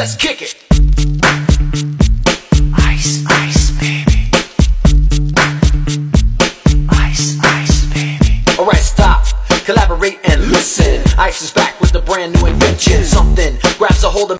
Let's kick it. Ice, ice, baby. Ice, ice, baby. Alright, stop. Collaborate and listen. Ice is back with a brand new invention. Something grabs a hold of